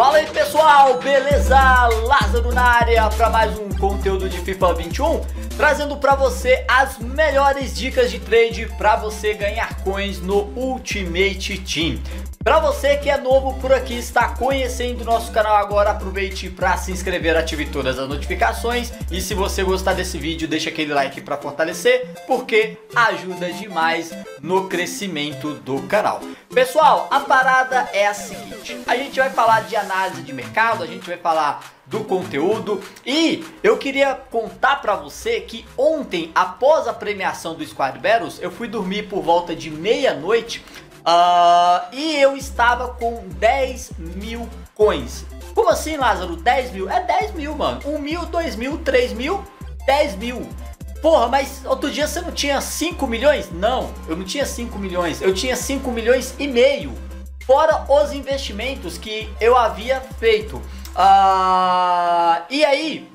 Fala aí pessoal, beleza? Lázaro na área para mais um conteúdo de FIFA 21, trazendo para você as melhores dicas de trade para você ganhar coins no Ultimate Team. Para você que é novo por aqui, está conhecendo nosso canal agora, aproveite para se inscrever, ative todas as notificações e se você gostar desse vídeo, deixa aquele like para fortalecer, porque ajuda demais no crescimento do canal. Pessoal, a parada é a seguinte, a gente vai falar de análise de mercado, a gente vai falar do conteúdo e eu queria contar para você que ontem, após a premiação do Squad Battles, eu fui dormir por volta de meia-noite Uh, e eu estava com 10 mil coins. Como assim, Lázaro? 10 mil? É 10 mil, mano. 1 mil, 2 mil, 3 mil, 10 mil. Porra, mas outro dia você não tinha 5 milhões? Não, eu não tinha 5 milhões. Eu tinha 5 milhões e meio. Fora os investimentos que eu havia feito. Uh, e aí,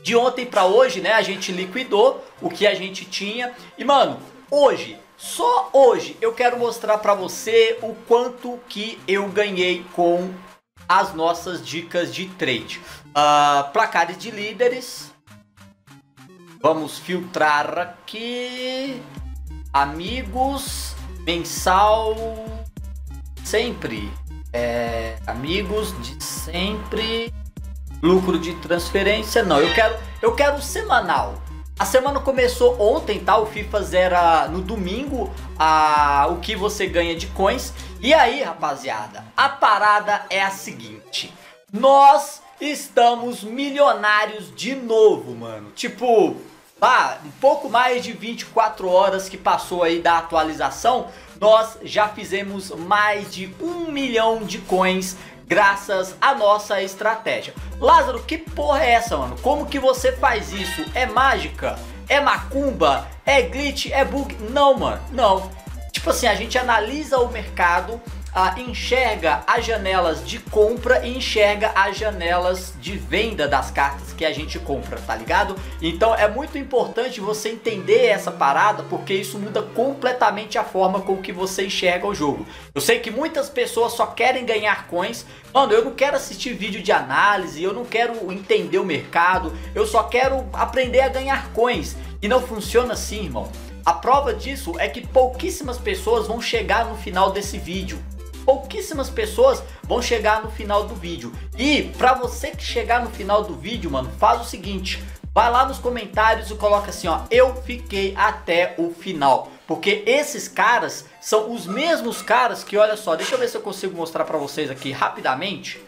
de ontem para hoje, né, a gente liquidou o que a gente tinha. E, mano, hoje só hoje eu quero mostrar para você o quanto que eu ganhei com as nossas dicas de trade. Uh, placares de líderes. Vamos filtrar aqui. Amigos. Mensal. Sempre. É, amigos de sempre. Lucro de transferência. Não, eu quero, eu quero semanal. A semana começou ontem, tá? O FIFA zera no domingo a, o que você ganha de coins. E aí, rapaziada, a parada é a seguinte. Nós estamos milionários de novo, mano. Tipo, ah, um pouco mais de 24 horas que passou aí da atualização, nós já fizemos mais de um milhão de coins graças à nossa estratégia. Lázaro, que porra é essa, mano? Como que você faz isso? É mágica? É macumba? É glitch? É bug? Não, mano, não. Tipo assim, a gente analisa o mercado, ah, enxerga as janelas de compra e enxerga as janelas de venda das cartas que a gente compra, tá ligado? Então é muito importante você entender essa parada porque isso muda completamente a forma com que você enxerga o jogo. Eu sei que muitas pessoas só querem ganhar coins, mano, eu não quero assistir vídeo de análise, eu não quero entender o mercado, eu só quero aprender a ganhar coins. E não funciona assim, irmão. A prova disso é que pouquíssimas pessoas vão chegar no final desse vídeo pouquíssimas pessoas vão chegar no final do vídeo. E para você que chegar no final do vídeo, mano, faz o seguinte, vai lá nos comentários e coloca assim, ó, eu fiquei até o final. Porque esses caras são os mesmos caras que, olha só, deixa eu ver se eu consigo mostrar para vocês aqui rapidamente.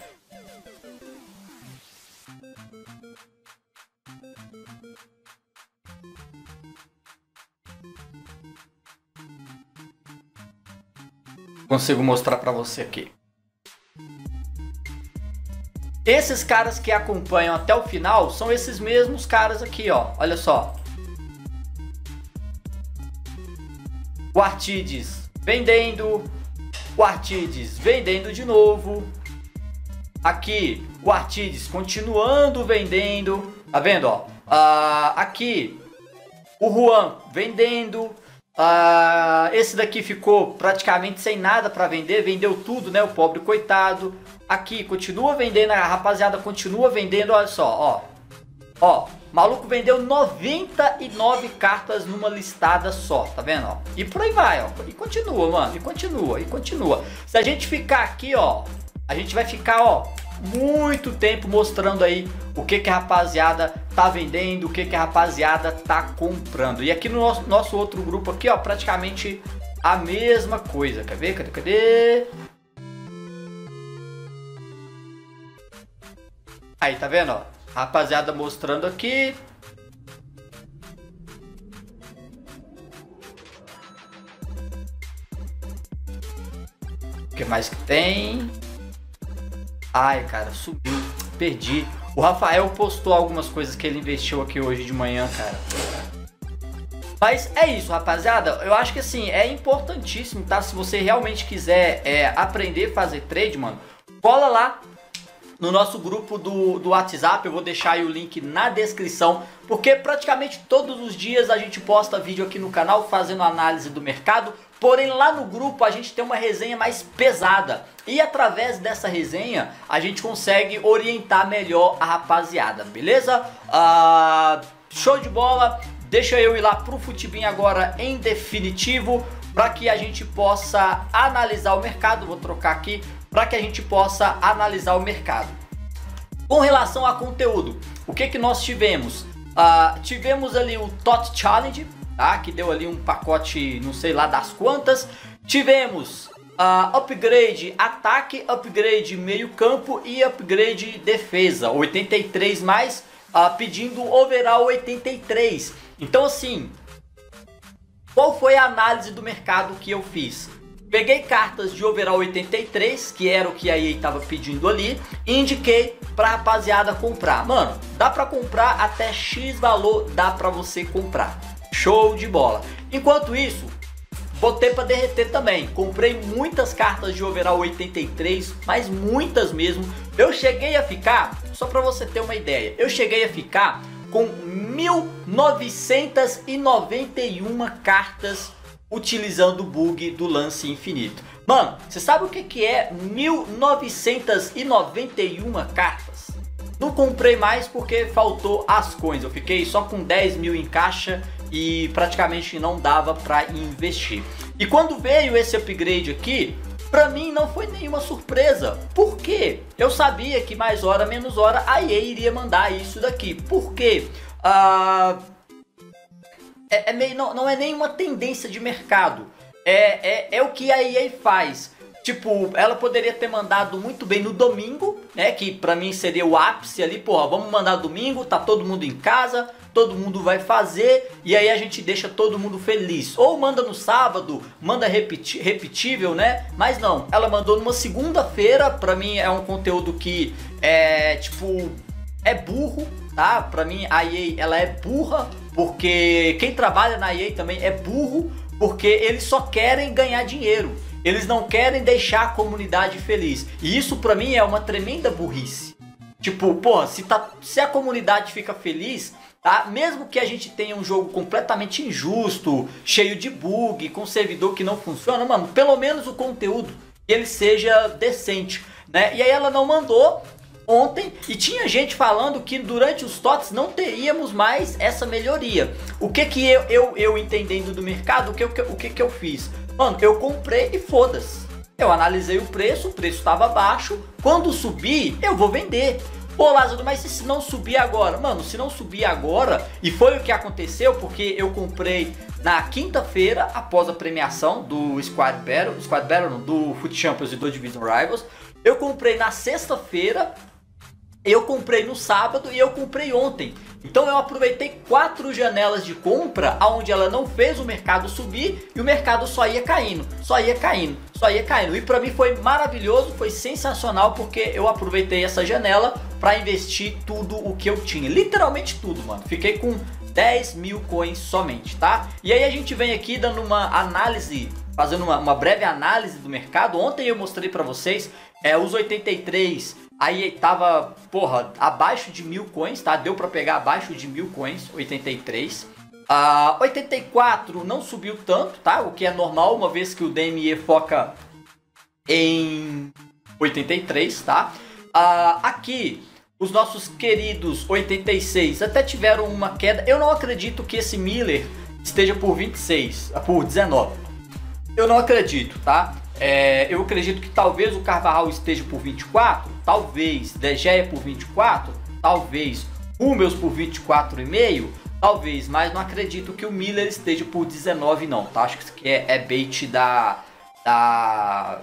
Consigo mostrar para você aqui. Esses caras que acompanham até o final são esses mesmos caras aqui, ó. Olha só. O Artides vendendo. O Artides vendendo de novo. Aqui, o Artides continuando vendendo. Tá vendo, ó? Uh, aqui, o Juan vendendo. Uh, esse daqui ficou praticamente sem nada para vender, vendeu tudo, né? O pobre coitado. Aqui continua vendendo, a rapaziada continua vendendo, olha só, ó. Ó, maluco vendeu 99 cartas numa listada só, tá vendo, ó? E por aí vai, ó. E continua, mano, e continua, e continua. Se a gente ficar aqui, ó, a gente vai ficar, ó, muito tempo mostrando aí o que, que a rapaziada tá vendendo, o que, que a rapaziada tá comprando. E aqui no nosso, nosso outro grupo aqui, ó, praticamente a mesma coisa. Quer ver? Cadê? Cadê? Aí, tá vendo, ó? Rapaziada mostrando aqui. O que mais que tem? Ai, cara, subiu. Perdi. O Rafael postou algumas coisas que ele investiu aqui hoje de manhã, cara. Mas é isso, rapaziada. Eu acho que assim, é importantíssimo, tá? Se você realmente quiser é, aprender a fazer trade, mano, cola lá no nosso grupo do, do WhatsApp. Eu vou deixar aí o link na descrição. Porque praticamente todos os dias a gente posta vídeo aqui no canal fazendo análise do mercado Porém, lá no grupo a gente tem uma resenha mais pesada. E através dessa resenha a gente consegue orientar melhor a rapaziada, beleza? Uh, show de bola! Deixa eu ir lá pro Futibin agora em definitivo para que a gente possa analisar o mercado. Vou trocar aqui para que a gente possa analisar o mercado. Com relação a conteúdo, o que que nós tivemos? Uh, tivemos ali o Tot Challenge, tá? Que deu ali um pacote, não sei lá das quantas. Tivemos uh, upgrade ataque, upgrade meio campo e upgrade defesa, 83 mais, uh, pedindo overall 83. Então assim, qual foi a análise do mercado que eu fiz? Peguei cartas de overall 83, que era o que a EA estava pedindo ali, e indiquei pra rapaziada comprar. Mano, dá pra comprar até X valor, dá pra você comprar. Show de bola. Enquanto isso, botei pra derreter também. Comprei muitas cartas de overall 83, mas muitas mesmo. Eu cheguei a ficar, só pra você ter uma ideia, eu cheguei a ficar com 1991 cartas utilizando o bug do lance infinito. Mano, você sabe o que, que é 1991 cartas? Não comprei mais porque faltou as coins. Eu fiquei só com 10 mil em caixa e praticamente não dava para investir. E quando veio esse upgrade aqui, para mim não foi nenhuma surpresa. Por quê? Eu sabia que mais hora menos hora a EA iria mandar isso daqui. Por quê? Uh, é, é meio, não, não é nenhuma tendência de mercado. É, é, é o que a EA faz. Tipo, ela poderia ter mandado muito bem no domingo, né? Que pra mim seria o ápice ali, porra, vamos mandar domingo, tá todo mundo em casa, todo mundo vai fazer e aí a gente deixa todo mundo feliz. Ou manda no sábado, manda repeti repetível, né? Mas não, ela mandou numa segunda-feira, pra mim é um conteúdo que é, tipo, é burro, tá? Pra mim a EA, ela é burra, porque quem trabalha na EA também é burro, porque eles só querem ganhar dinheiro. Eles não querem deixar a comunidade feliz. E isso para mim é uma tremenda burrice. Tipo, pô, se, tá, se a comunidade fica feliz, tá? Mesmo que a gente tenha um jogo completamente injusto, cheio de bug, com servidor que não funciona, mano, pelo menos o conteúdo ele seja decente, né? E aí ela não mandou, ontem e tinha gente falando que durante os TOTS não teríamos mais essa melhoria. O que que eu, eu, eu entendendo do mercado, o que, o que que eu fiz? Mano, eu comprei e foda-se. Eu analisei o preço, o preço estava baixo. Quando subir, eu vou vender. Pô, Lázaro, mas se não subir agora? Mano, se não subir agora, e foi o que aconteceu, porque eu comprei na quinta-feira, após a premiação do Squad Battle, Squad Battle não, do Foot Champions e do Division Rivals. Eu comprei na sexta-feira, eu comprei no sábado e eu comprei ontem. Então eu aproveitei quatro janelas de compra onde ela não fez o mercado subir e o mercado só ia caindo, só ia caindo, só ia caindo. E para mim foi maravilhoso, foi sensacional porque eu aproveitei essa janela para investir tudo o que eu tinha, literalmente tudo, mano. Fiquei com 10 mil coins somente, tá? E aí a gente vem aqui dando uma análise, fazendo uma, uma breve análise do mercado. Ontem eu mostrei para vocês é, os 83 Aí tava, porra, abaixo de mil coins, tá? Deu pra pegar abaixo de mil coins, 83. Uh, 84 não subiu tanto, tá? O que é normal, uma vez que o DME foca em 83, tá? Uh, aqui, os nossos queridos 86 até tiveram uma queda. Eu não acredito que esse Miller esteja por 26, por 19. Eu não acredito, tá? É, eu acredito que talvez o Carvajal esteja por 24, talvez De Gea por 24, talvez Hummels por 24,5, talvez, mas não acredito que o Miller esteja por 19 não, tá? Acho que é, é bait da, da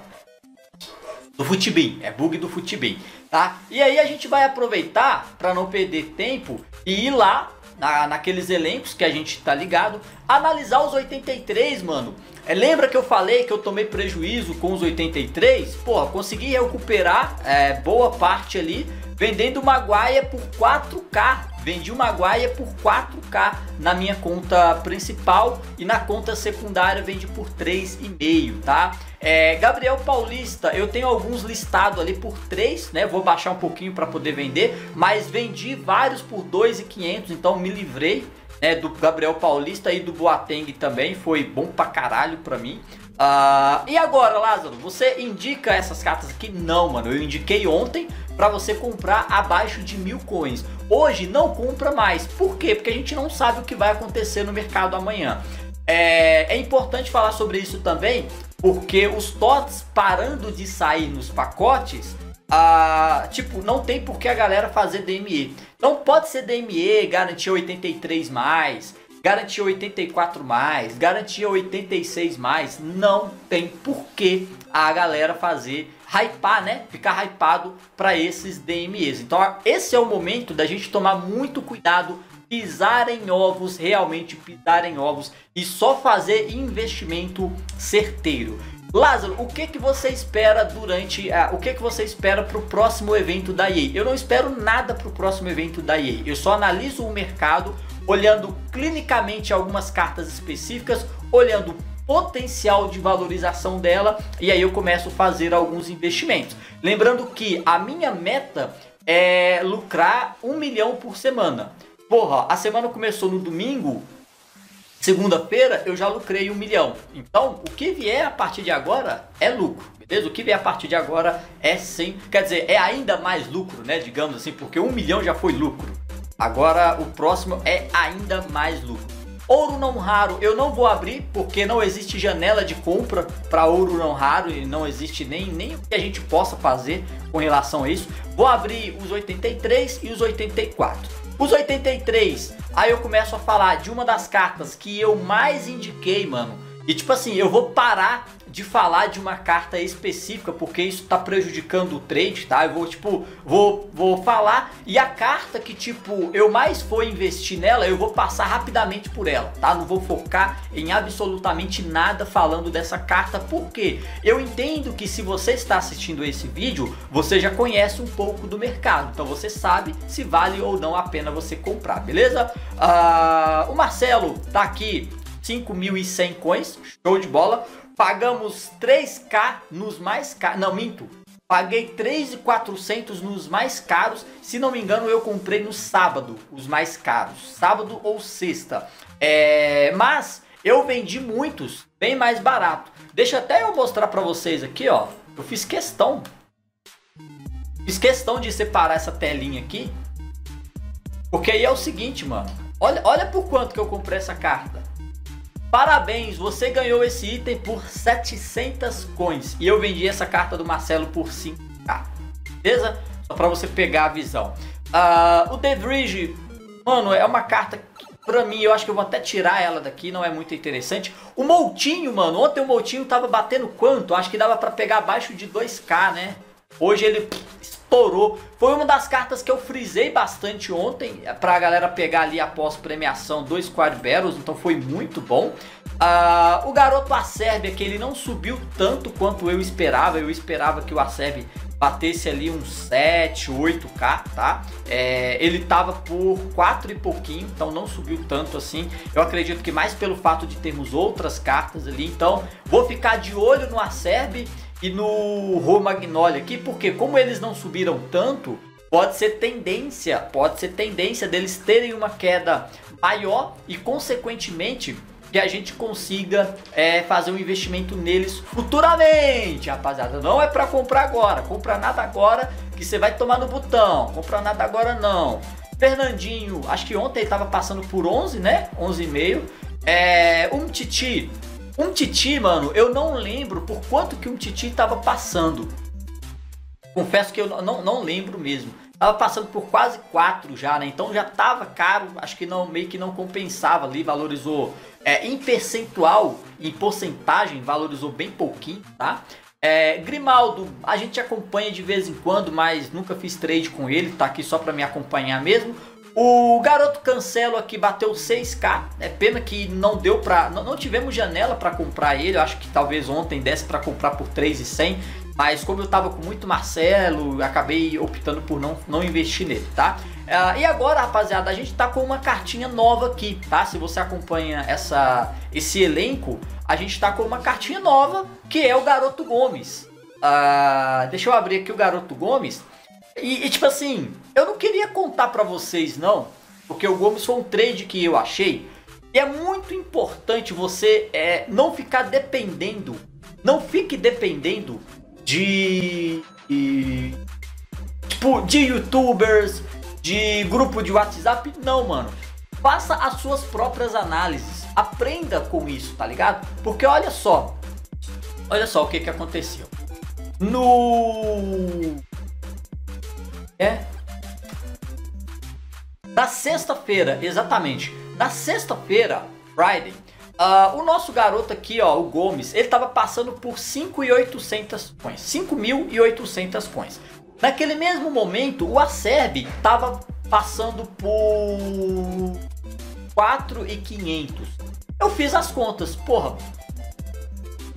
do Futibin, é bug do Futibin, tá? E aí a gente vai aproveitar para não perder tempo e ir lá na, naqueles elencos que a gente tá ligado, analisar os 83, mano, é, lembra que eu falei que eu tomei prejuízo com os 83? Porra, consegui recuperar é, boa parte ali vendendo uma guaia por 4K. Vendi uma guaia por 4K na minha conta principal e na conta secundária vendi por 3,5, tá? É, Gabriel Paulista, eu tenho alguns listados ali por 3, né? Vou baixar um pouquinho para poder vender, mas vendi vários por 2,500, então me livrei né, do Gabriel Paulista e do Boateng também, foi bom pra caralho pra mim. Uh, e agora, Lázaro, você indica essas cartas aqui? Não, mano. Eu indiquei ontem para você comprar abaixo de mil coins. Hoje não compra mais. Por quê? Porque a gente não sabe o que vai acontecer no mercado amanhã. É, é importante falar sobre isso também, porque os TOTS parando de sair nos pacotes, ah, tipo, não tem por que a galera fazer DME. Então pode ser DME, garantia 83 mais, garantia 84 mais, garantia 86 mais, não tem por que a galera fazer hypar, né? Ficar hypado para esses DMEs. Então, esse é o momento da gente tomar muito cuidado, pisar em ovos, realmente pisar em ovos e só fazer investimento certeiro. Lázaro, o que que você espera durante, uh, o que que você espera para o próximo evento da EA? Eu não espero nada para o próximo evento da EA. Eu só analiso o mercado olhando clinicamente algumas cartas específicas, olhando potencial de valorização dela e aí eu começo a fazer alguns investimentos. Lembrando que a minha meta é lucrar um milhão por semana. Porra, a semana começou no domingo, segunda-feira eu já lucrei um milhão. Então, o que vier a partir de agora é lucro, beleza? O que vier a partir de agora é sim, quer dizer, é ainda mais lucro, né? Digamos assim, porque um milhão já foi lucro. Agora o próximo é ainda mais lucro. Ouro não raro eu não vou abrir porque não existe janela de compra para ouro não raro e não existe nem, nem o que a gente possa fazer com relação a isso. Vou abrir os 83 e os 84. Os 83, aí eu começo a falar de uma das cartas que eu mais indiquei, mano. E tipo assim, eu vou parar de falar de uma carta específica, porque isso está prejudicando o trade, tá? Eu vou, tipo, vou, vou falar e a carta que, tipo, eu mais for investir nela, eu vou passar rapidamente por ela, tá? Não vou focar em absolutamente nada falando dessa carta, porque eu entendo que se você está assistindo esse vídeo, você já conhece um pouco do mercado, então você sabe se vale ou não a pena você comprar, beleza? Uh, o Marcelo tá aqui 5.100 coins, show de bola. Pagamos 3k nos mais caros. Não, minto. Paguei 3.400 nos mais caros. Se não me engano, eu comprei no sábado os mais caros. Sábado ou sexta. É... Mas eu vendi muitos bem mais barato. Deixa até eu mostrar para vocês aqui, ó. Eu fiz questão. Fiz questão de separar essa telinha aqui. Porque aí é o seguinte, mano. Olha, olha por quanto que eu comprei essa carta. Parabéns, você ganhou esse item por 700 coins. E eu vendi essa carta do Marcelo por 5k. Beleza? Só pra você pegar a visão. Uh, o The Bridge, mano, é uma carta que pra mim, eu acho que eu vou até tirar ela daqui, não é muito interessante. O Moutinho, mano, ontem o Moutinho tava batendo quanto? Acho que dava pra pegar abaixo de 2k, né? Hoje ele estourou. Foi uma das cartas que eu frisei bastante ontem pra galera pegar ali após premiação dois Quad Battles, então foi muito bom. Uh, o garoto Acerbe, que ele não subiu tanto quanto eu esperava, eu esperava que o Acerbe batesse ali uns 7, 8k, tá? É, ele tava por 4 e pouquinho, então não subiu tanto assim. Eu acredito que mais pelo fato de termos outras cartas ali, então vou ficar de olho no Acerbe e no Romagnolia aqui, porque como eles não subiram tanto, pode ser tendência, pode ser tendência deles terem uma queda maior e consequentemente que a gente consiga é, fazer um investimento neles futuramente, rapaziada. Não é para comprar agora, compra nada agora que você vai tomar no botão, compra nada agora não. Fernandinho, acho que ontem ele tava passando por 11, né? 11,5. É, um Titi um Titi, mano, eu não lembro por quanto que um Titi tava passando. Confesso que eu não, não lembro mesmo. Tava passando por quase 4 já, né? Então já tava caro, acho que não meio que não compensava ali, valorizou é, em percentual, em porcentagem, valorizou bem pouquinho, tá? É, Grimaldo, a gente acompanha de vez em quando, mas nunca fiz trade com ele, tá aqui só para me acompanhar mesmo. O garoto Cancelo aqui bateu 6k. É pena que não deu. Não, não tivemos janela para comprar ele. Eu acho que talvez ontem desse para comprar por 3,100. Mas como eu tava com muito Marcelo, acabei optando por não, não investir nele, tá? Uh, e agora, rapaziada, a gente tá com uma cartinha nova aqui, tá? Se você acompanha essa, esse elenco, a gente tá com uma cartinha nova, que é o Garoto Gomes. Uh, deixa eu abrir aqui o Garoto Gomes. E, e, tipo assim, eu não queria contar pra vocês não, porque o Gomes foi um trade que eu achei. E é muito importante você é, não ficar dependendo, não fique dependendo de, de tipo de youtubers, de grupo de WhatsApp, não, mano. Faça as suas próprias análises, aprenda com isso, tá ligado? Porque olha só, olha só o que que aconteceu. No é na sexta-feira, exatamente. Na sexta-feira, Friday, uh, o nosso garoto aqui, ó, o Gomes, ele tava passando por 5.800 coins. 5.800 coins. Naquele mesmo momento, o Acerb tava passando por 4.500. Eu fiz as contas, porra.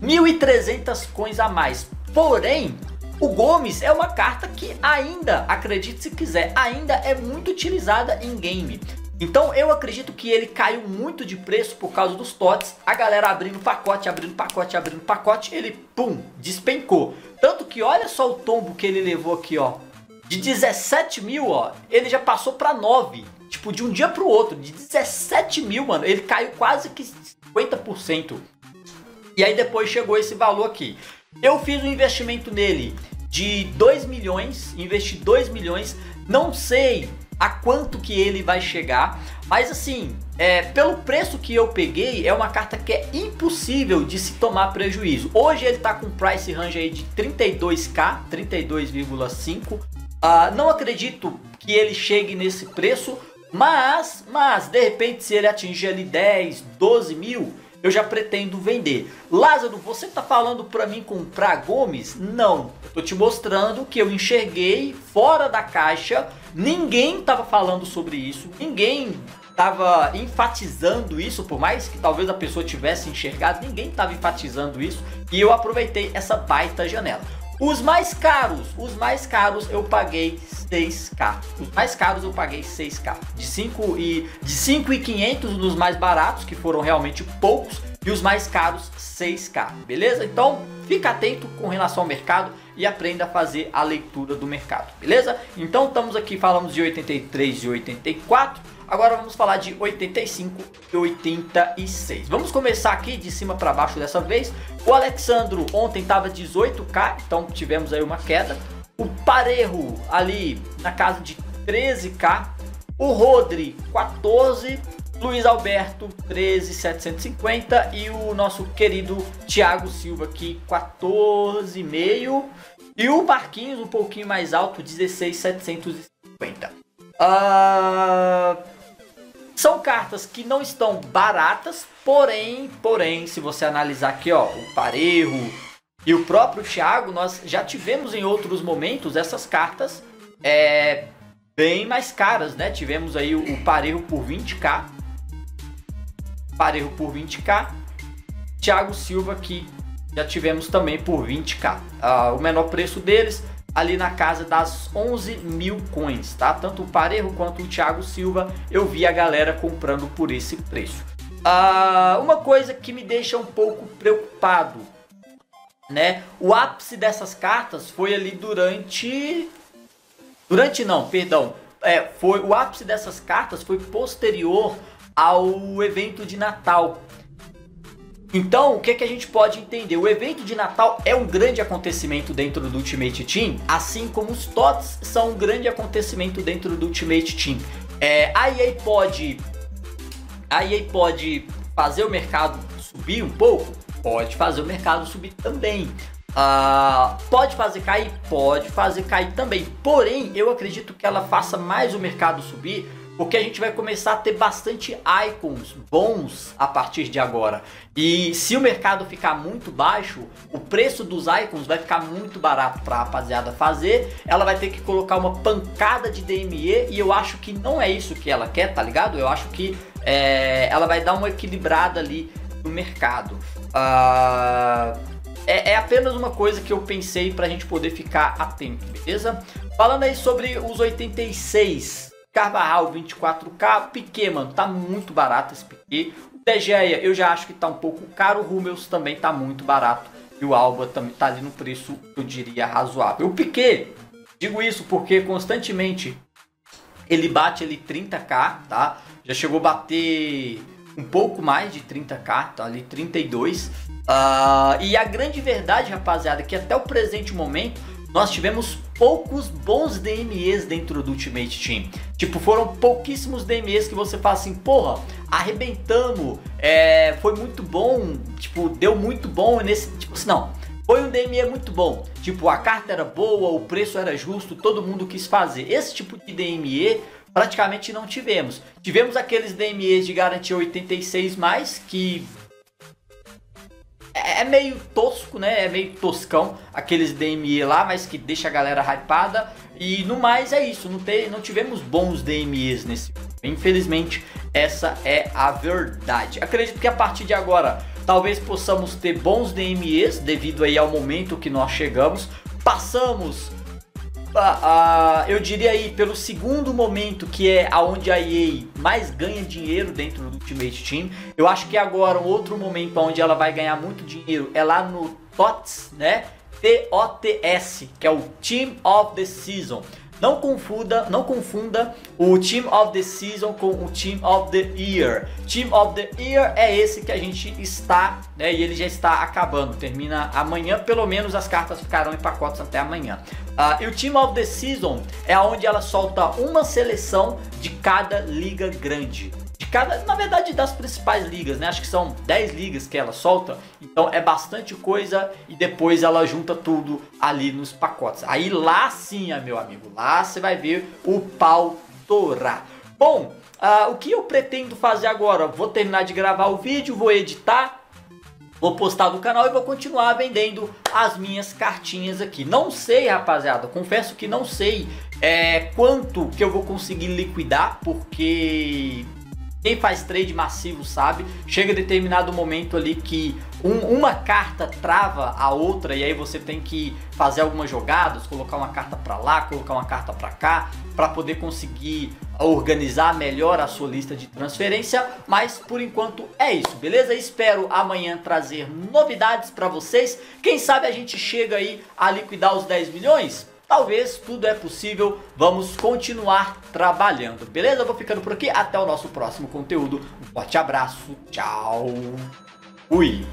1.300 coins a mais. Porém, o Gomes é uma carta que ainda, acredite se quiser, ainda é muito utilizada em game. Então eu acredito que ele caiu muito de preço por causa dos TOTS. A galera abrindo pacote, abrindo pacote, abrindo pacote, ele pum, despencou. Tanto que olha só o tombo que ele levou aqui, ó. De 17 mil, ó, ele já passou para 9. Tipo, de um dia pro outro, de 17 mil, mano, ele caiu quase que 50%. E aí depois chegou esse valor aqui. Eu fiz um investimento nele de 2 milhões, investi 2 milhões, não sei a quanto que ele vai chegar, mas assim, é, pelo preço que eu peguei, é uma carta que é impossível de se tomar prejuízo. Hoje ele está com price range aí de 32k, 32,5. Uh, não acredito que ele chegue nesse preço, mas, mas de repente se ele atingir ali 10, 12 mil, eu já pretendo vender. Lázaro, você tá falando para mim comprar Gomes? Não. Tô te mostrando que eu enxerguei fora da caixa. Ninguém tava falando sobre isso. Ninguém tava enfatizando isso, por mais que talvez a pessoa tivesse enxergado, ninguém tava enfatizando isso. E eu aproveitei essa baita janela. Os mais caros, os mais caros eu paguei 6k. Os mais caros eu paguei 6k. De 5 e de 5 e 500 nos mais baratos, que foram realmente poucos, e os mais caros 6k, beleza? Então, fica atento com relação ao mercado e aprenda a fazer a leitura do mercado, beleza? Então, estamos aqui falamos de 83 e 84 Agora vamos falar de 85 e 86. Vamos começar aqui de cima para baixo dessa vez. O Alexandro ontem estava 18k, então tivemos aí uma queda. O Parejo ali na casa de 13k. O Rodri 14 Luiz Alberto 13,750 e o nosso querido Thiago Silva aqui 14,5 e o Marquinhos um pouquinho mais alto 16,750. Uh, são cartas que não estão baratas, porém, porém, se você analisar aqui, ó, o Parejo e o próprio Thiago, nós já tivemos em outros momentos essas cartas é, bem mais caras, né? Tivemos aí o, o Parejo por 20k, Parejo por 20k, Thiago Silva que já tivemos também por 20k. Uh, ah, o menor preço deles ali na casa das 11 mil coins, tá? Tanto o Parejo quanto o Thiago Silva eu vi a galera comprando por esse preço. Uh, uma coisa que me deixa um pouco preocupado, né? O ápice dessas cartas foi ali durante... Durante não, perdão. É, foi o ápice dessas cartas foi posterior ao evento de Natal, então, o que, é que a gente pode entender? O evento de Natal é um grande acontecimento dentro do Ultimate Team, assim como os TOTS são um grande acontecimento dentro do Ultimate Team. É, a EA pode, a EA pode fazer o mercado subir um pouco? Pode fazer o mercado subir também. Uh, pode fazer cair? Pode fazer cair também. Porém, eu acredito que ela faça mais o mercado subir porque a gente vai começar a ter bastante icons bons a partir de agora. E se o mercado ficar muito baixo, o preço dos icons vai ficar muito barato para a rapaziada fazer. Ela vai ter que colocar uma pancada de DME e eu acho que não é isso que ela quer, tá ligado? Eu acho que é, ela vai dar uma equilibrada ali no mercado. Uh, é, é, apenas uma coisa que eu pensei para a gente poder ficar atento, beleza? Falando aí sobre os 86 Carvajal 24K, Piquet, mano, tá muito barato esse Piquet. O Tegeia eu já acho que tá um pouco caro, o Rummels também tá muito barato. E o Alba também tá ali no preço, eu diria, razoável. O Piquet, digo isso porque constantemente ele bate ali 30k, tá? Já chegou a bater um pouco mais de 30k, tá ali 32. Uh, e a grande verdade, rapaziada, é que até o presente momento nós tivemos poucos bons DMEs dentro do Ultimate Team. Tipo, foram pouquíssimos DMEs que você fala assim, porra, arrebentamos, é, foi muito bom, tipo, deu muito bom nesse. Tipo assim, não. Foi um DME muito bom. Tipo, a carta era boa, o preço era justo, todo mundo quis fazer. Esse tipo de DME praticamente não tivemos. Tivemos aqueles DMEs de garantia 86 mais que é, é meio tosco, né? É meio toscão aqueles DME lá, mas que deixa a galera hypada. E no mais é isso, não, te, não tivemos bons DMEs nesse. Infelizmente, essa é a verdade. Acredito que a partir de agora talvez possamos ter bons DMEs devido aí ao momento que nós chegamos. Passamos Uh, eu diria aí pelo segundo momento que é aonde a EA mais ganha dinheiro dentro do Ultimate Team. Eu acho que agora um outro momento onde ela vai ganhar muito dinheiro é lá no TOTS, né? T-O-T-S, que é o Team of the Season. Não confunda, não confunda o Team of the Season com o Team of the Year. Team of the Year é esse que a gente está, né, e ele já está acabando. Termina amanhã, pelo menos as cartas ficarão em pacotes até amanhã. Uh, e o Team of the Season é onde ela solta uma seleção de cada liga grande cada, na verdade, das principais ligas, né? Acho que são 10 ligas que ela solta, então é bastante coisa e depois ela junta tudo ali nos pacotes. Aí lá sim, meu amigo, lá você vai ver o pau torar. Bom, uh, o que eu pretendo fazer agora? Vou terminar de gravar o vídeo, vou editar, vou postar no canal e vou continuar vendendo as minhas cartinhas aqui. Não sei, rapaziada, confesso que não sei é, quanto que eu vou conseguir liquidar, porque quem faz trade massivo sabe, chega determinado momento ali que um, uma carta trava a outra e aí você tem que fazer algumas jogadas, colocar uma carta para lá, colocar uma carta para cá, para poder conseguir organizar melhor a sua lista de transferência, mas por enquanto é isso, beleza? Espero amanhã trazer novidades para vocês. Quem sabe a gente chega aí a liquidar os 10 milhões? Talvez tudo é possível, vamos continuar trabalhando, beleza? Vou ficando por aqui, até o nosso próximo conteúdo. Um forte abraço, tchau, fui!